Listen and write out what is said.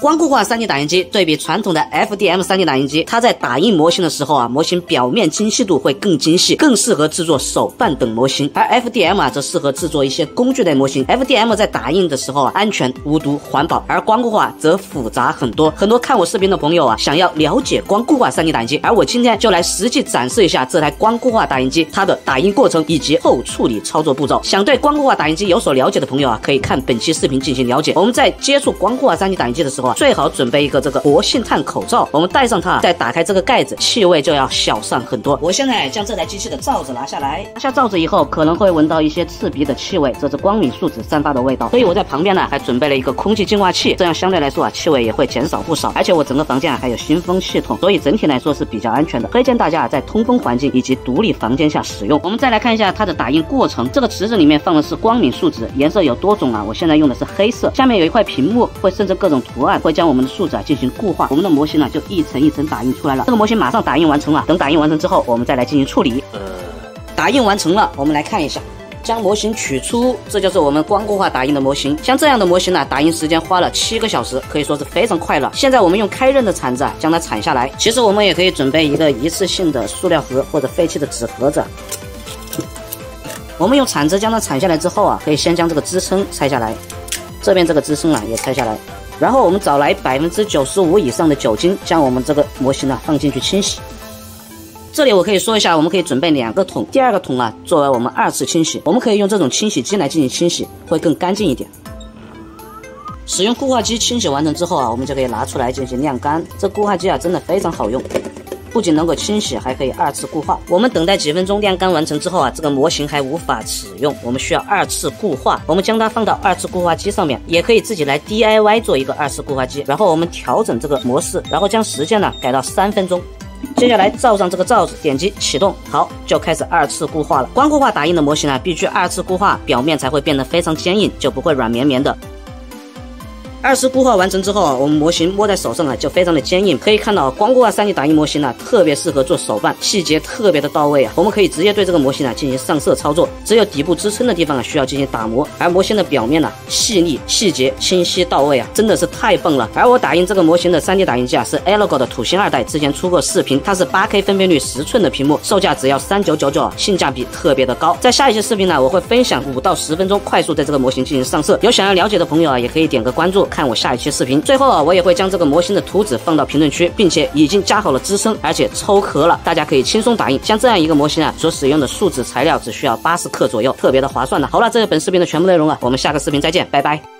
光固化 3D 打印机对比传统的 FDM 3D 打印机，它在打印模型的时候啊，模型表面精细度会更精细，更适合制作手办等模型。而 FDM 啊，则适合制作一些工具类模型。FDM 在打印的时候啊，安全、无毒、环保，而光固化则复杂很多。很多看我视频的朋友啊，想要了解光固化 3D 打印机，而我今天就来实际展示一下这台光固化打印机它的打印过程以及后处理操作步骤。想对光固化打印机有所了解的朋友啊，可以看本期视频进行了解。我们在接触光固化 3D 打印机的时候啊，最好准备一个这个活性炭口罩，我们戴上它，再打开这个盖子，气味就要小上很多。我现在将这台机器的罩子拿下来，拿下罩子以后，可能会闻到一些刺鼻的气味，这是光敏树脂散发的味道。所以我在旁边呢，还准备了一个空气净化器，这样相对来说啊，气味也会减少不少。而且我整个房间啊还有新风系统，所以整体来说是比较安全的。推荐大家在通风环境以及独立房间下使用。我们再来看一下它的打印过程，这个池子里面放的是光敏树脂，颜色有多种啊，我现在用的是黑色，下面有一块屏幕，会生成各种图案，会将我们的树脂啊进行固化，我们的模型呢就一层一层打印出来了。这个模型马上打印完成了，等打印完成之后，我们再来进行处理。呃，打印完成了，我们来看一下，将模型取出，这就是我们光固化打印的模型。像这样的模型呢，打印时间花了七个小时，可以说是非常快了。现在我们用开刃的铲子啊，将它铲下来。其实我们也可以准备一个一次性的塑料盒或者废弃的纸盒子。我们用铲子将它铲下来之后啊，可以先将这个支撑拆下来，这边这个支撑啊也拆下来。然后我们找来百分之九十五以上的酒精，将我们这个模型呢放进去清洗。这里我可以说一下，我们可以准备两个桶，第二个桶啊作为我们二次清洗，我们可以用这种清洗机来进行清洗，会更干净一点。使用固化机清洗完成之后啊，我们就可以拿出来进行晾干。这固化机啊真的非常好用，不仅能够清洗，还可以二次固化。我们等待几分钟晾干完成之后啊，这个模型还无法使用，我们需要二次固化。我们将它放到二次固化机上面，也可以自己来 DIY 做一个二次固化机。然后我们调整这个模式，然后将时间呢改到三分钟。接下来罩上这个罩子，点击启动，好，就开始二次固化了。光固化打印的模型啊，必须二次固化，表面才会变得非常坚硬，就不会软绵绵的。二次固化完成之后，我们模型摸在手上啊就非常的坚硬。可以看到光固化 3D 打印模型呢，特别适合做手办，细节特别的到位啊。我们可以直接对这个模型呢进行上色操作，只有底部支撑的地方啊需要进行打磨，而模型的表面呢细腻、细节清晰到位啊，真的是太棒了。而我打印这个模型的 3D 打印机啊是 Elegoo 的土星二代，之前出过视频，它是 8K 分辨率十寸的屏幕，售价只要三九九九，性价比特别的高。在下一期视频呢，我会分享五到十分钟快速对这个模型进行上色，有想要了解的朋友啊，也可以点个关注，看我下一期视频。最后啊，我也会将这个模型的图纸放到评论区，并且已经加好了支撑，而且抽壳了，大家可以轻松打印。像这样一个模型啊，所使用的树脂材料只需要八十克左右，特别的划算的。好了，这是本视频的全部内容了，我们下个视频再见，拜拜。